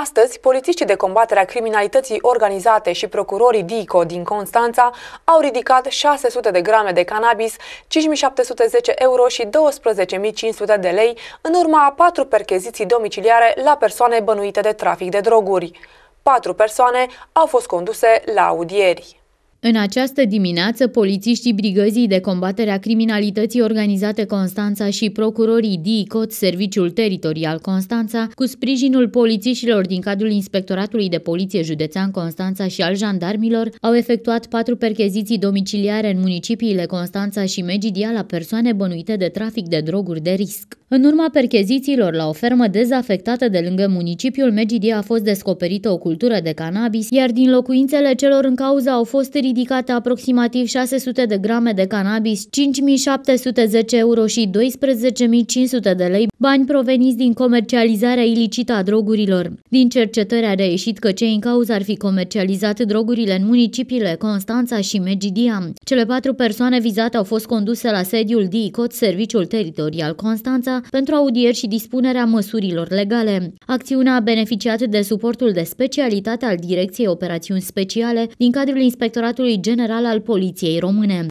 Astăzi, polițiștii de combatere a criminalității organizate și procurorii DICO din Constanța au ridicat 600 de grame de cannabis, 5710 euro și 12.500 de lei în urma a patru percheziții domiciliare la persoane bănuite de trafic de droguri. Patru persoane au fost conduse la audieri. În această dimineață, polițiștii Brigăzii de combatere a criminalității organizate Constanța și procurorii DICOT, Serviciul Teritorial Constanța, cu sprijinul polițiștilor din cadrul Inspectoratului de Poliție Județean Constanța și al jandarmilor, au efectuat patru percheziții domiciliare în municipiile Constanța și Megidia la persoane bănuite de trafic de droguri de risc. În urma perchezițiilor la o fermă dezafectată de lângă municipiul Megidia a fost descoperită o cultură de cannabis, iar din locuințele celor în cauză au fost ridicate aproximativ 600 de grame de cannabis, 5710 euro și 12500 de lei, bani proveniți din comercializarea ilicită a drogurilor. Din cercetări a reieșit că cei în cauză ar fi comercializat drogurile în municipiile Constanța și Megidia. Cele patru persoane vizate au fost conduse la sediul DICOT, Serviciul Teritorial Constanța, pentru audieri și dispunerea măsurilor legale. Acțiunea a beneficiat de suportul de specialitate al Direcției Operațiuni Speciale din cadrul Inspectoratului General al Poliției Române.